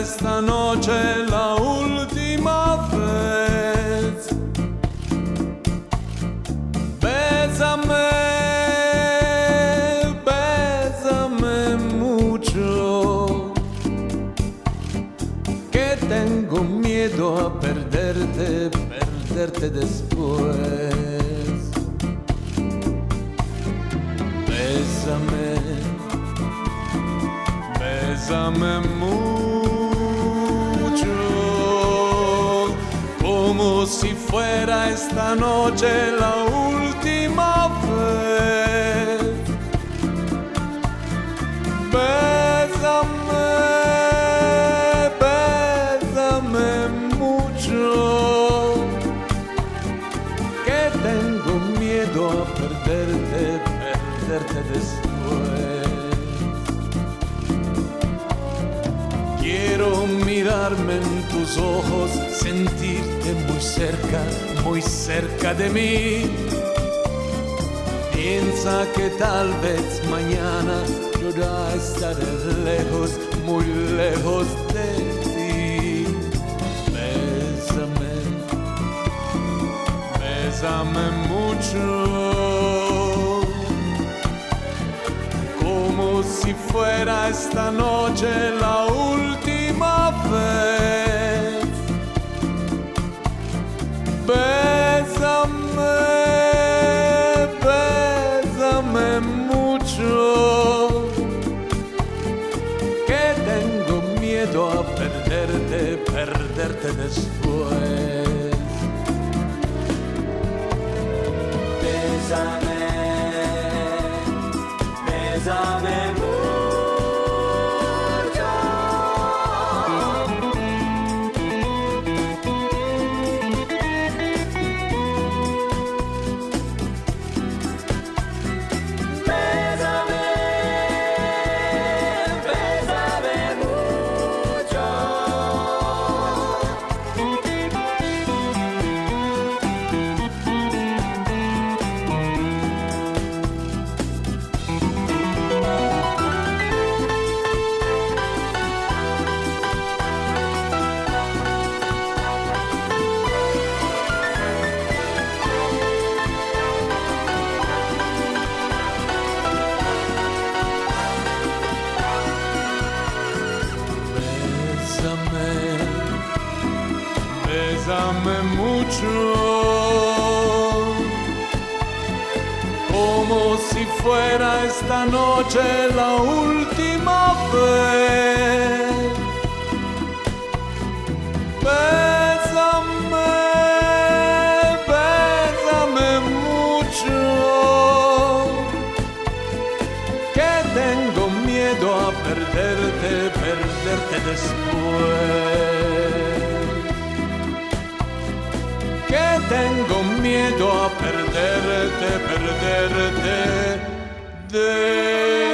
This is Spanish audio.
esta noche la última vez. Bésame, bésame mucho, que tengo miedo a perderte, perderte después. Bésame, bésame mucho, como si fuera esta noche la última vez. Bésame, bésame mucho, que tengo miedo a perderte, perderte después. En tus ojos, sentirte muy cerca, muy cerca de mí. Piensa que tal vez mañana yo ya estaré lejos, muy lejos de ti. Bésame, bésame mucho, como si fuera esta noche la última perderte, perderte después. Bésame, bésame mucho, como si fuera esta noche la última vez. Bésame, bésame mucho que tengo miedo a perderte, perderte después. Que tengo miedo a perderte, perderte después.